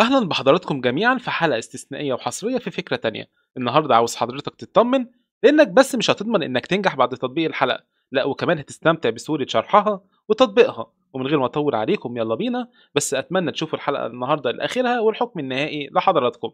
أهلا بحضراتكم جميعا في حلقة استثنائية وحصرية في فكرة تانية. النهاردة عاوز حضرتك تطمن لأنك بس مش هتضمن إنك تنجح بعد تطبيق الحلقة لا وكمان هتستمتع بسهولة شرحها وتطبيقها. ومن غير ما أطول عليكم يلا بينا. بس أتمنى تشوفوا الحلقة النهاردة لآخرها والحكم النهائي لحضراتكم.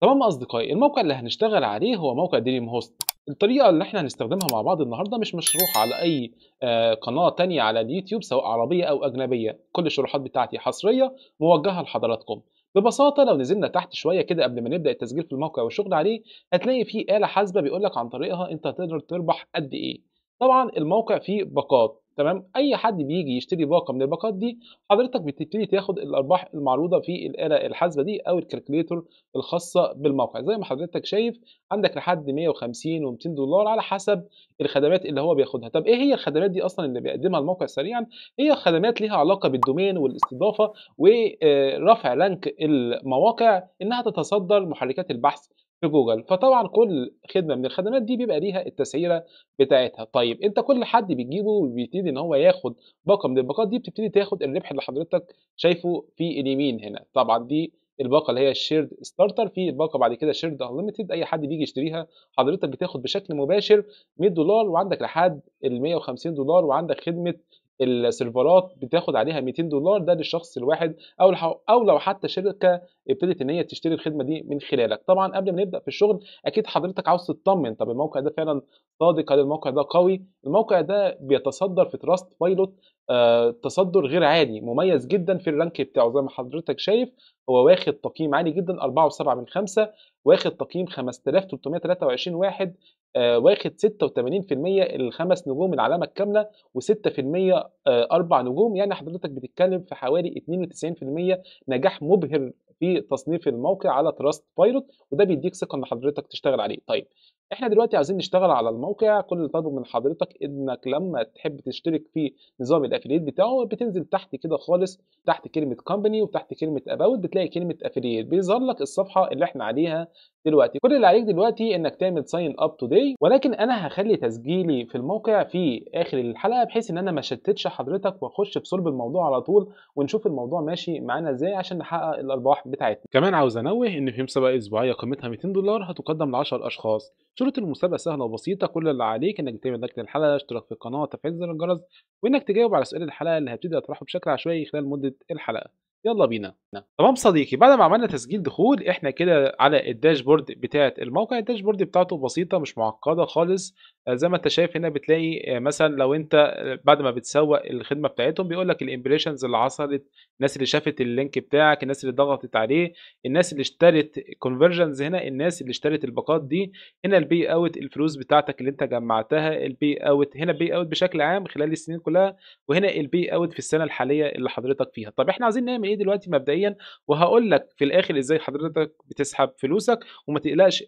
تمام أصدقائي الموقع اللي هنشتغل عليه هو موقع دريم هوست. الطريقة اللي إحنا هنستخدمها مع بعض النهاردة مش مشروح على أي آه، قناة تانية على اليوتيوب سواء عربية أو أجنبية. كل الشروحات بتاعتي حصرية موجهة لحضراتكم. ببساطة لو نزلنا تحت شوية كده قبل ما نبدأ التسجيل في الموقع والشغل عليه هتلاقي فيه آلة حاسبة بيقول لك عن طريقها أنت هتقدر تربح قد إيه. طبعا الموقع فيه باقات. تمام؟ أي حد بيجي يشتري باقة من الباقات دي حضرتك بتبتدي تاخد الأرباح المعروضة في الآلة الحاسبة دي أو الكالكوليتور الخاصة بالموقع. زي ما حضرتك شايف عندك لحد 150 و200 دولار على حسب الخدمات اللي هو بياخدها. طب إيه هي الخدمات دي أصلا اللي بيقدمها الموقع سريعا؟ هي خدمات ليها علاقة بالدومين والاستضافة ورفع rank المواقع إنها تتصدر محركات البحث في جوجل. فطبعا كل خدمة من الخدمات دي بيبقى ليها التسعيرة بتاعتها. طيب انت كل حد بتجيبه وبيبتدي إن هو ياخد باقه من الباقات دي بتبتدي تاخد الربح اللي حضرتك شايفه في اليمين هنا. طبعا دي الباقة اللي هي ال shared starter في الباقة بعد كده shared unlimited أي حد بيجي يشتريها حضرتك بتاخد بشكل مباشر 100 دولار وعندك لحد ال 150 دولار وعندك خدمة السيرفرات بتاخد عليها 200 دولار ده للشخص الواحد أو أو لو حتى شركة ابتدت إن هي تشتري الخدمة دي من خلالك. طبعا قبل ما نبدأ في الشغل أكيد حضرتك عاوز تطمن. طب الموقع ده فعلا صادق؟ هل الموقع ده قوي؟ الموقع ده بيتصدر في تراست بايلوت آه تصدر غير عادي مميز جدا في ال rank بتاعه. زي ما حضرتك شايف هو واخد تقييم عالي جدا 4.7 من 5 واخد تقييم 5323 واحد. واخد 86% الخمس نجوم العلامة الكاملة و6% آه أربع نجوم. يعني حضرتك بتتكلم في حوالي 92% نجاح مبهر في تصنيف الموقع على تراست بايلوت وده بيديك ثقة إن حضرتك تشتغل عليه. طيب إحنا دلوقتي عايزين نشتغل على الموقع. كل اللي طالبه من حضرتك إنك لما تحب تشترك في نظام ال affiliate بتاعه بتنزل تحت كده خالص تحت كلمة company وتحت كلمة about بتلاقي كلمة affiliate. بيظهر لك الصفحة اللي إحنا عليها دلوقتي. كل اللي عليك دلوقتي إنك تعمل sign up today ولكن أنا هخلي تسجيلي في الموقع في آخر الحلقة بحيث إن أنا ما شتتش حضرتك وأخش في صلب الموضوع على طول ونشوف الموضوع ماشي معانا إزاي عشان نحقق الأرباح بتاعتنا. كمان عاوز أنوه إن في مسابقة أسبوعية قيمتها 200 دولار هتقدم ل 10 أشخاص. شروط المسابقة سهلة وبسيطة كل اللي عليك إنك تعمل لايك للحلقة اشتراك في القناة وتفعيل زر الجرس وإنك تجاوب على سؤال الحلقة اللي هبتدي أطرحه بشكل عشوائي خلال مدة الحلقة. يلا بينا. تمام صديقي بعد ما عملنا تسجيل دخول إحنا كده على ال dashboard بتاعه الموقع. ال dashboard بتاعته بسيطة مش معقدة خالص. زي ما أنت شايف هنا بتلاقي مثلا لو أنت بعد ما بتسوق الخدمة بتاعتهم بيقول لك ال impressions اللي حصلت الناس اللي شافت ال link بتاعك الناس اللي ضغطت عليه الناس اللي اشترت conversions هنا الناس اللي اشترت الباقات دي. هنا ال payout الفلوس بتاعتك اللي أنت جمعتها ال payout هنا ال payout بشكل عام خلال السنين كلها وهنا ال payout في السنة الحالية اللي حضرتك فيها. طب إحنا عايزين نعمل إيه دلوقتي مبدئيا وهقول لك في الآخر إزاي حضرتك بتسحب فلوسك وما تقلقش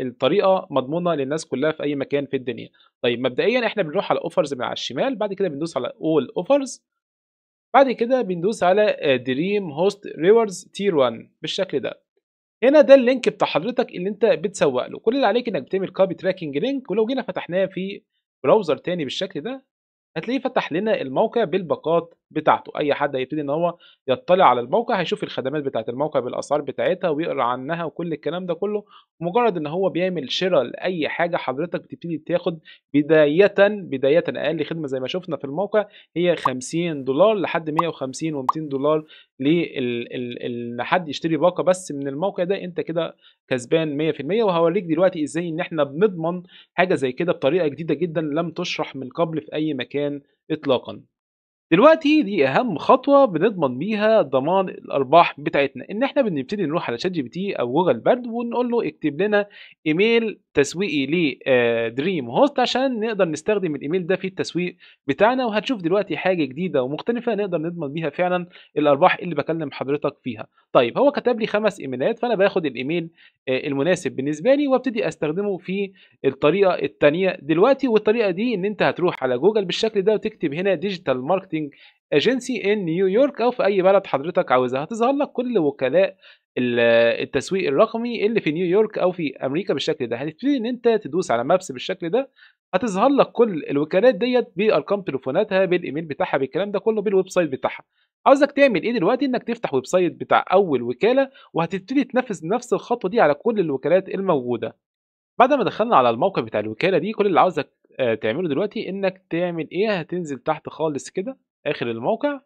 الطريقة مضمونة للناس كلها في أي مكان في الدنيا. طيب مبدئيا إحنا بنروح على offers من على الشمال بعد كده بندوس على all offers بعد كده بندوس على دريم هوست rewards tier 1 بالشكل ده. هنا ده ال link بتاع حضرتك اللي أنت بتسوق له. كل اللي عليك إنك بتعمل copy tracking link ولو جينا فتحناه في براوزر تاني بالشكل ده هتلاقيه فتح لنا الموقع بالباقات بتاعته. أي حد هيبتدي إن هو يطلع على الموقع هيشوف الخدمات بتاعة الموقع بالأسعار بتاعتها ويقرأ عنها وكل الكلام ده كله مجرد إن هو بيعمل شراء لأي حاجة حضرتك بتبتدي تاخد بداية بداية أقل خدمة زي ما شفنا في الموقع هي 50 دولار لحد 150 و200 دولار إن حد يشتري باقة بس من الموقع ده أنت كده كسبان 100% وهوريك دلوقتي إزاي إن إحنا بنضمن حاجة زي كده بطريقة جديدة جدا لم تشرح من قبل في أي مكان اطلاقا. دلوقتي دي أهم خطوة بنضمن بيها ضمان الأرباح بتاعتنا إن إحنا بنبتدي نروح على شات جي بي تي أو جوجل بارد ونقول له اكتب لنا إيميل تسويقي لدريم هوست عشان نقدر نستخدم الإيميل ده في التسويق بتاعنا وهتشوف دلوقتي حاجة جديدة ومختلفة نقدر نضمن بيها فعلا الأرباح اللي بكلم حضرتك فيها. طيب هو كتب لي خمس إيميلات فأنا باخد الإيميل المناسب بالنسبة لي وأبتدي أستخدمه في الطريقة الثانية دلوقتي والطريقة دي إن أنت هتروح على جوجل بالشكل ده وتكتب هنا digital marketing agency in New York أو في أي بلد حضرتك عاوزها. هتظهر لك كل وكلاء ال التسويق الرقمي اللي في نيويورك أو في أمريكا بالشكل ده، هتبتدي إن أنت تدوس على maps بالشكل ده، هتظهر لك كل الوكالات ديّة بأرقام تليفوناتها، بالإيميل بتاعها، بالكلام ده كله، بال website بتاعها. عاوزك تعمل إيه دلوقتي، إنك تفتح website بتاع أول وكالة، وهتبتدي تنفذ نفس الخطوة دي على كل الوكالات الموجودة. بعد ما دخلنا على الموقع بتاع الوكالة دي، كل اللي عاوزك آآ تعمله دلوقتي إنك تعمل إيه، هتنزل تحت خالص كده. آخر الموقع،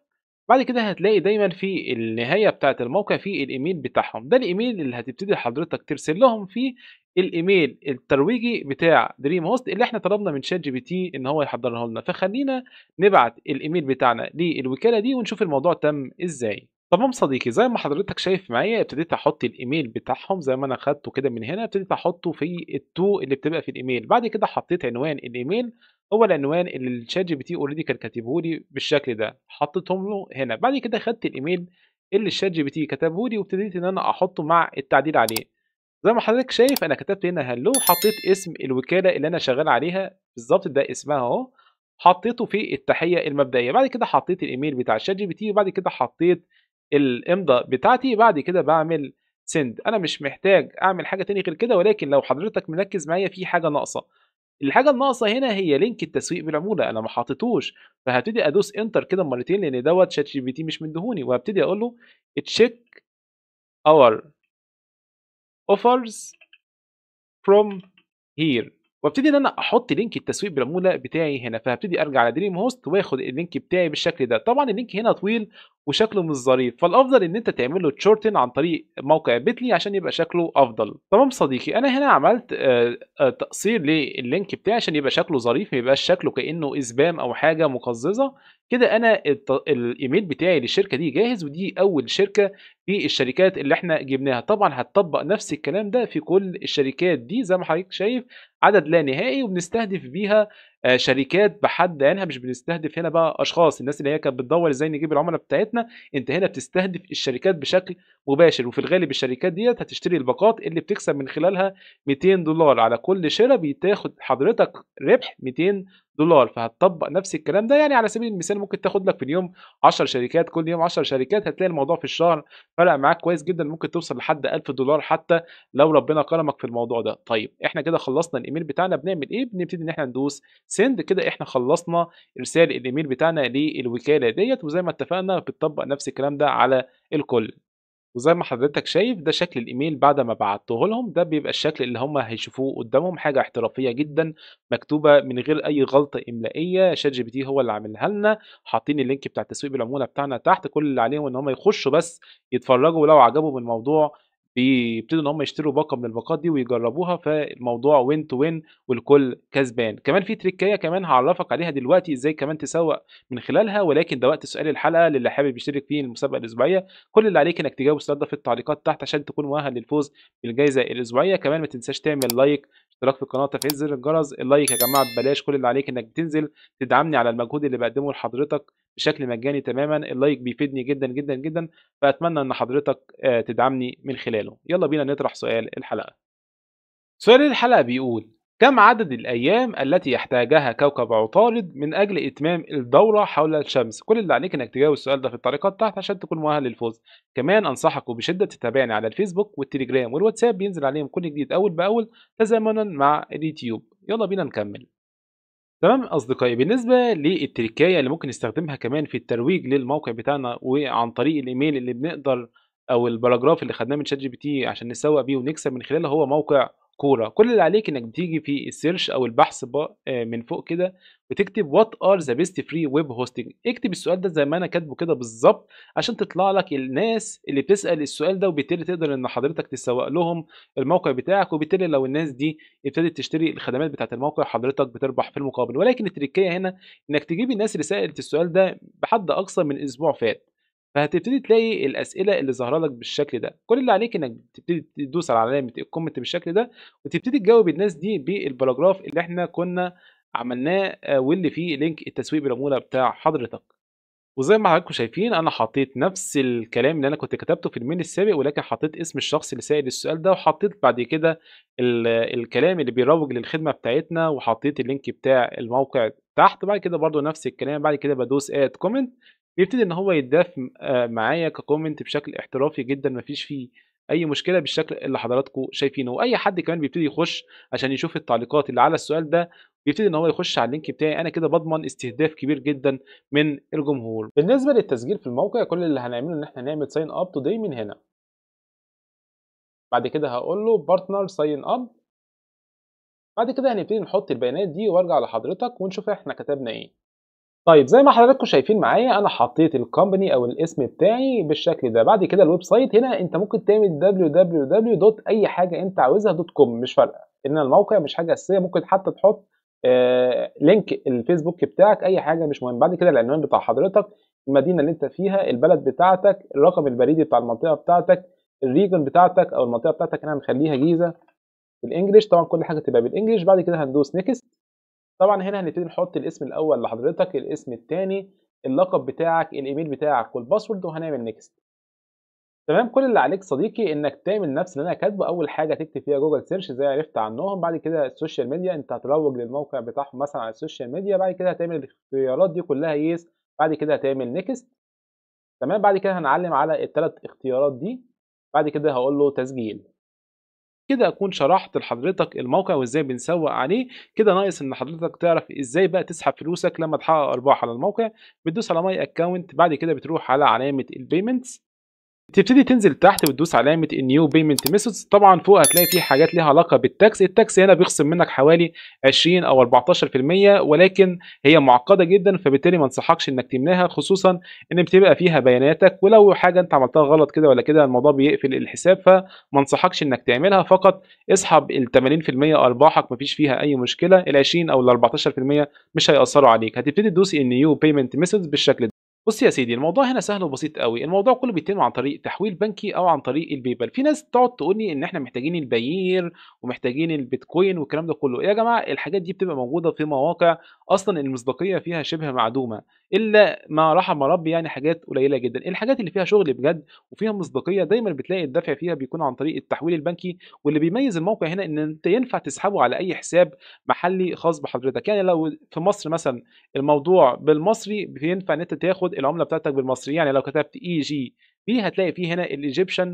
بعد كده هتلاقي دايمًا في النهاية بتاعة الموقع في الإيميل بتاعهم، ده الإيميل اللي هتبتدي حضرتك ترسل لهم فيه الإيميل الترويجي بتاع DreamHost اللي إحنا طلبنا من ChatGPT إن هو يحضّره لنا، فخلّينا نبعت الإيميل بتاعنا للوكالة دي ونشوف الموضوع تم إزاي. تمام صديقي، زي ما حضرتك شايف معايا ابتديت أحط الإيميل بتاعهم زي ما أنا خدته كده من هنا، ابتديت أحطه في الto اللي بتبقى في الإيميل، بعد كده حطيت عنوان الإيميل هو العنوان اللي الChatGPT already كان كاتبه لي بالشكل ده، حطيتهم له هنا، بعد كده خدت الإيميل اللي الChatGPT كتبه لي وابتديت إن أنا أحطه مع التعديل عليه. زي ما حضرتك شايف أنا كتبت هنا hello حطيت اسم الوكالة اللي أنا شغال عليها. بالضبط ده اسمها أهو، حطيته في التحية المبدئية، بعد كده حطيت الإيميل بتاع الChatGPT وبعد كده حطيت الإمضا بتاعتي، بعد كده باعمل send. أنا مش محتاج أعمل حاجة تاني غير كده، ولكن لو حضرتك مركّز معايا في حاجة ناقصة، الحاجة الناقصة هنا هي لينك التسويق بالعمولة، أنا ما حطيتوش، فهابتدي أدوس enter كده مرتين لإن دوّة ChatGPT مش مدّيه لي، وهابتدي أقول له check our offers from here. وابتدي إن أنا أحط link التسويق بالعمولة بتاعي هنا، فهابتدي أرجع على DreamHost وآخد ال link بتاعي بالشكل ده، طبعًا ال link هنا طويل وشكله مش ظريف، فالأفضل إن أنت تعمل له shorten عن طريق موقع bitly عشان يبقى شكله أفضل. تمام صديقي، أنا هنا عملت آآ آآ تقصير لل link بتاعي عشان يبقى شكله ظريف، ما يبقاش شكله كإنه spam أو حاجة مقززة، كده أنا الت الإيميل بتاعي للشركة دي جاهز، ودي أول شركة في الشركات اللي إحنا جبناها، طبعًا هتطبّق نفس الكلام ده في كل الشركات دي زي ما حضرتك شايف عدد لا نهائي، وبنستهدف بيها آآ شركات بحد عينها، مش بنستهدف هنا بقى أشخاص، الناس اللي هي كانت بتدوّر إزاي نجيب العملا بتاعتنا، أنت هنا بتستهدف الشركات بشكل مباشر، وفي الغالب الشركات ديّة هتشتري الباقات اللي بتكسب من خلالها $200 على كل شرا بتاخد حضرتك ربح $200 فهتطبّق نفس الكلام ده، يعني على سبيل المثال ممكن تاخد لك في اليوم 10 شركات، كل يوم 10 شركات، هتلاقي الموضوع في الشهر فرق معاك كويس جدًا، ممكن توصل لحد $1000 حتى لو ربنا كرمك في الموضوع ده. طيب إحنا كده خلّصنا الإيميل بتاعنا، بنعمل إيه، بنبتدي إن إحنا ندوس send كده إحنا خلّصنا إرسال الإيميل بتاعنا للوكالة ديّة، وزي ما اتفقنا بتطبّق نفس الكلام ده على الكل. وزي ما حضرتك شايف ده شكل الإيميل بعد ما بعته لهم، ده بيبقى الشكل اللي هم هيشوفوه قدّامهم، حاجة احترافية جدًا، مكتوبة من غير أي غلطة إملائية، ChatGPT هو اللي عاملها لنا، حاطين ال link بتاع التسويق بالعمولة بتاعنا تحت، كل اللي عليهم إن هم يخشوا بس يتفرّجوا ولو عجبهم الموضوع بيبتدوا إن هم يشتروا باقة من الباقات دي ويجرّبوها، فالموضوع win to win والكل كسبان. كمان في تريكاية كمان هاعرّفك عليها دلوقتي إزاي كمان تسوّق من خلالها، ولكن ده وقت سؤال الحلقة للي حابب يشترك في المسابقة الأسبوعية، كل اللي عليك إنك تجاوب السؤال ده في التعليقات تحت عشان تكون مؤهل للفوز بالجايزة الأسبوعية، كمان ما تنساش تعمل like، اشتراك في القناة، وتفعيل زر الجرس، ال like يا جماعة ببلاش، كل اللي عليك إنك تنزل تدعمني على المجهود اللي باقدمه لحضرتك بشكل مجاني تمامًا، اللايك بيفيدني جدًا، جدًا، جدًا، فأتمنى إن حضرتك آآ تدعمني من خلاله. يالّا بينا نطرح سؤال الحلقة. سؤال الحلقة بيقول: كم عدد الأيام التي يحتاجها كوكب عطارد من أجل إتمام الدورة حول الشمس؟ كل اللي عليك إنك تجاوب السؤال ده في التعليقات تحت عشان تكون مؤهل للفوز. كمان أنصحك وبشدة تتابعني على الفيسبوك والتليجرام والواتساب بينزل عليهم كل جديد أول بأول تزامنًا مع اليوتيوب. يالّا بينا نكمّل. تمام أصدقائي، بالنسبة للتريكاية اللي ممكن نستخدمها كمان في الترويج للموقع بتاعنا وعن طريق الإيميل اللي بنقدر أو ال paragraph اللي خدناه من ChatGPT عشان نسوّق بيه ونكسب من خلاله هو موقع Quora. كل اللي عليك إنك بتيجي في الsearch أو البحث آآ من فوق كده وتكتب what are the best free web hosting. اكتب السؤال ده زي ما أنا كاتبه كده بالضبط عشان تطلع لك الناس اللي بتسأل السؤال ده، وبالتالي تقدر إن حضرتك تسوّق لهم الموقع بتاعك، وبالتالي لو الناس دي ابتدت تشتري الخدمات بتاعة الموقع حضرتك بتربح في المقابل، ولكن التريكاية هنا إنك تجيب الناس اللي سألت السؤال ده بحد أقصى من أسبوع فات، فهتبتدي تلاقي الأسئلة اللي ظاهرة لك بالشكل ده. كل اللي عليك إنك تبتدي تدوس على علامة الcomment بالشكل ده، وتبتدي تجاوب الناس دي بال paragraph اللي إحنا كنا عملناه آآ واللي فيه link التسويق بالعمولة بتاع حضرتك. وزي ما حضراتكم شايفين أنا حطيت نفس الكلام اللي أنا كنت كتبته في الmail السابق، ولكن حطيت اسم الشخص اللي سائل السؤال ده، وحطيت بعد كده ال الكلام اللي بيروّج للخدمة بتاعتنا، وحطيت ال link بتاع الموقع تحت، بعد كده برضه نفس الكلام، بعد كده بادوس add comment بيبتدي إن هو يتضاف م آآ معايا كcomment بشكل احترافي جدًا، ما فيش فيه أي مشكلة بالشكل اللي حضراتكم شايفينه، وأي حد كمان بيبتدي يخش عشان يشوف التعليقات اللي على السؤال ده، بيبتدي إن هو يخش على ال link بتاعي، أنا كده باضمن استهداف كبير جدًا من الجمهور. بالنسبة للتسجيل في الموقع كل اللي هنعمله إن إحنا هنعمل sign up today من هنا. بعد كده هاقول له partner sign up. بعد كده هنبتدي نحط البيانات دي وأرجع لحضرتك ونشوف إحنا كتبنا إيه. طيب زي ما حضراتكم شايفين معايا أنا حطيت الcompany أو الاسم بتاعي بالشكل ده، بعد كده ال website هنا أنت ممكن تعمل www. أي حاجة أنت عاوزها .com. مش فارقة، لأن الموقع مش حاجة أساسية ممكن حتى تحط آآ link الفيسبوك بتاعك أي حاجة مش مهم، بعد كده العنوان بتاع حضرتك، المدينة اللي أنت فيها، البلد بتاعتك، الرقم البريدي بتاع المنطقة بتاعتك، الregion بتاعتك أو المنطقة بتاعتك هنا هنخليها جيزة. بال English طبعًا كل حاجة تبقى بال English، بعد كده هندوس next. طبعًا هنا هنبتدي نحط الاسم الأول لحضرتك، الاسم التاني، اللقب بتاعك، الإيميل بتاعك وال password وهنعمل next. تمام، كل اللي عليك صديقي إنك تعمل نفس اللي أنا كاتبه، أول حاجة تكتب فيها Google search إزاي عرفت عنهم، بعد كده ال social media أنت هتروج للموقع بتاعهم مثلًا على ال social media، بعد كده هتعمل الاختيارات دي كلها yes، بعد كده هتعمل next. تمام، بعد كده هنعلم على ال3 اختيارات دي، بعد كده هاقول له تسجيل. كده أكون شرحت لحضرتك الموقع وإزاي بنسوّق عليه، كده ناقص إن حضرتك تعرف إزاي بقى تسحب فلوسك لمّا تحقق أرباح على الموقع، بتدوس على my account بعد كده بتروح على علامة الpayments. تبتدي تنزل تحت وتدوس علامة الnew payment methods. طبعًا فوق هتلاقي في حاجات ليها علاقة بالtax، الtax هنا بيخصم منك حوالي 20 أو 14% ولكن هي معقدة جدًا، فبالتالي ما انصحكش إنك تملاها خصوصًا إن بتبقى فيها بياناتك، ولو حاجة أنت عملتها غلط كده والّا كده الموضوع بيقفل الحساب، فما انصحكش إنك تعملها، فقط اسحب ال80% أرباحك ما فيش فيها أي مشكلة، ال20 أو ال14% مش هيأثروا عليك، هتبتدي تدوس الnew payment methods بالشكل ده. بُص يا سيدي الموضوع هنا سهل وبسيط أوي، الموضوع كله بيتم عن طريق تحويل بنكي أو عن طريق الPayPal، في ناس تقعد تقول لي إن إحنا محتاجين البايير ومحتاجين البيتكوين والكلام ده كله، يا جماعة الحاجات دي بتبقى موجودة في مواقع أصلًا المصداقية فيها شبه معدومة، إلا ما رحم ربي يعني حاجات قليلة جدًا، الحاجات اللي فيها شغل بجد وفيها مصداقية دايمًا بتلاقي الدفع فيها بيكون عن طريق التحويل البنكي، واللي بيميز الموقع هنا إن أنت ينفع تسحبه على أي حساب محلي خاص بحضرتك، يعني لو في مصر مثلًا الموضوع بالمصري بينفع إن أنت تاخد العملة بتاعتك بالمصري، يعني لو كتبت EGP هتلاقي في هنا الEgyptian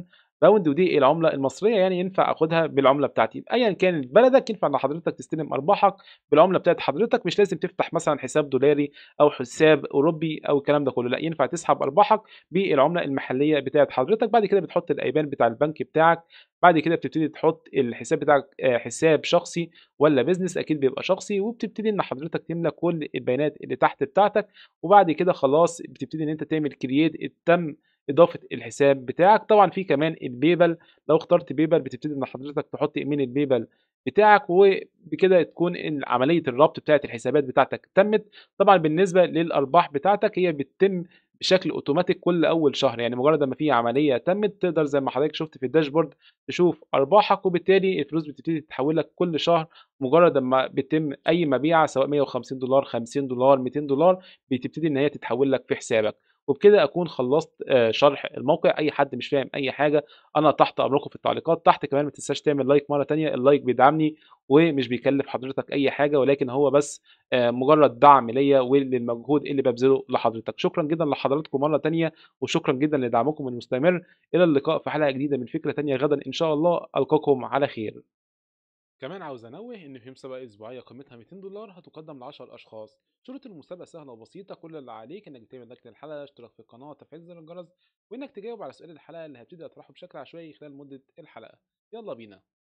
pound ودي العملة المصرية يعني ينفع آخدها بالعملة بتاعتي، أيًا كانت بلدك ينفع إن حضرتك تستلم أرباحك بالعملة بتاعة حضرتك، مش لازم تفتح مثلًا حساب دولاري أو حساب أوروبي أو الكلام ده كله، لأ ينفع تسحب أرباحك بالعملة المحلية بتاعة حضرتك، بعد كده بتحط الأيبان بتاع البنك بتاعك، بعد كده بتبتدي تحط الحساب بتاعك آآ حساب شخصي والّا business أكيد بيبقى شخصي، وبتبتدي إن حضرتك تملى كل البيانات اللي تحت بتاعتك، وبعد كده خلاص بتبتدي إن أنت تعمل create تم إضافة الحساب بتاعك، طبعًا في كمان الPayPal لو اخترت PayPal بتبتدي إن حضرتك تحط إيميل الPayPal بتاعك، وبكده تكون ال عملية الربط بتاعة الحسابات بتاعتك تمت، طبعًا بالنسبة للأرباح بتاعتك هي بتتم بشكل أوتوماتيك كل أول شهر، يعني مجرد أمّا في عملية تمت تقدر زي ما حضرتك شُفت في الdashboard تشوف أرباحك، وبالتالي الفلوس بتبتدي تتحول لك كل شهر. مجرد أمّا بيتم أي مبيعة سواء $150 $50 $200 بتبتدي إن هي تتحول لك في حسابك، وبكده أكون خلصت آآ شرح الموقع، أي حد مش فاهم أي حاجة أنا تحت أمركم في التعليقات، تحت كمان ما تنساش تعمل like مرة تانية، ال like بيدعمني ومش بيكلف حضرتك أي حاجة، ولكن هو بس آآ مجرد دعم ليّا وللمجهود اللي بابذله لحضرتك، شكرًا جدًا لحضراتكم مرة تانية، وشكرًا جدًا لدعمكم المستمر، إلى اللقاء في حلقة جديدة من فكرة تانية غدًا إن شاء الله، ألقاكم على خير. كمان عاوز أنوه إن في مسابقة أسبوعية قيمتها $200 هتقدم ل10 أشخاص، شروط المسابقة سهلة وبسيطة، كل اللي عليك إنك تعمل like للحلقة، اشتراك في القناة، تفعيل زر الجرس، وإنك تجاوب على سؤال الحلقة اللي هابتدي أطرحه بشكل عشوائي خلال مدة الحلقة، يالّا بينا.